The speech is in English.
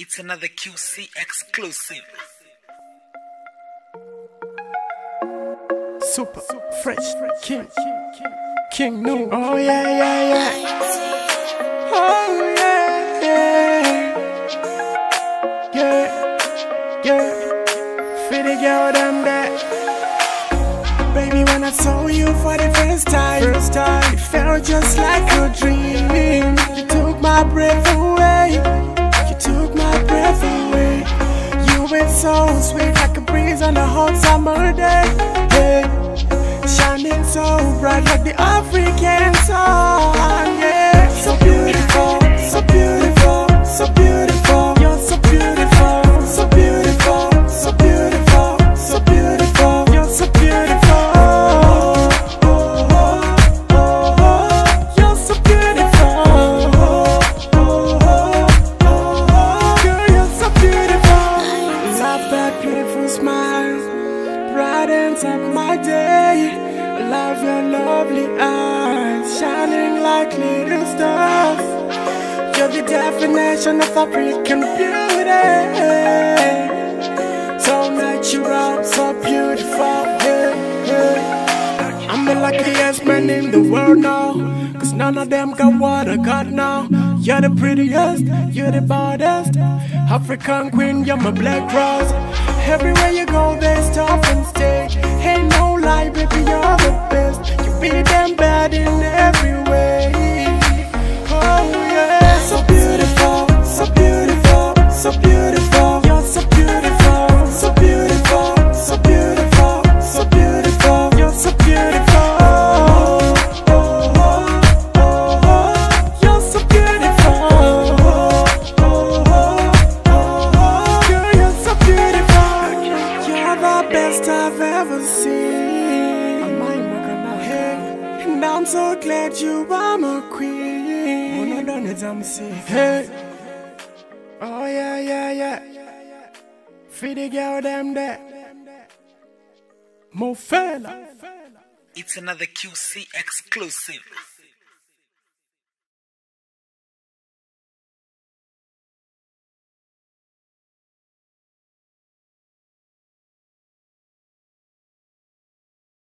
It's another QC exclusive. Super fresh king, King Numa. Oh yeah, yeah, yeah. Oh yeah, yeah, yeah, yeah. Fitty girl, them that. Baby, when I saw you for the first time, first time, it felt just like a dream. So sweet like a breeze on a hot summer day. Hey, shining so bright like the African sun. Yeah, smile, brightens up my day. I love your lovely eyes, shining like little stars. You're the definition of African beauty. So natural, so beautiful. Yeah, yeah. I'm the luckiest man in the world now. Cause none of them got what I got now. You're the prettiest, you're the baddest. African queen, you're my black rose. Everywhere you go, there's stop and stay. Hey, no lie, baby, you're the best. You beat them Seen. Hey, and I'm so glad you are my queen. Hey. Oh, yeah, yeah, yeah. Feed the girl them there. Mofella. It's another QC exclusive.